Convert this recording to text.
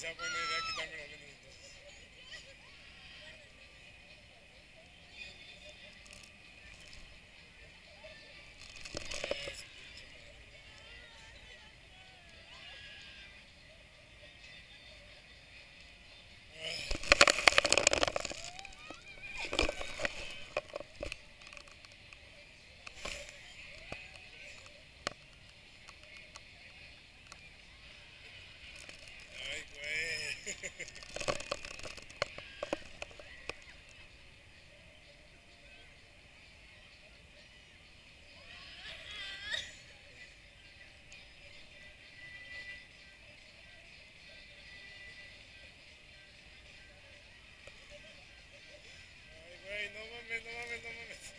ಜಾಪಾನ್ ಹಾಕಿ ತಮಿಳಲ್ಲಿ Ay no mames, no mames, no mames.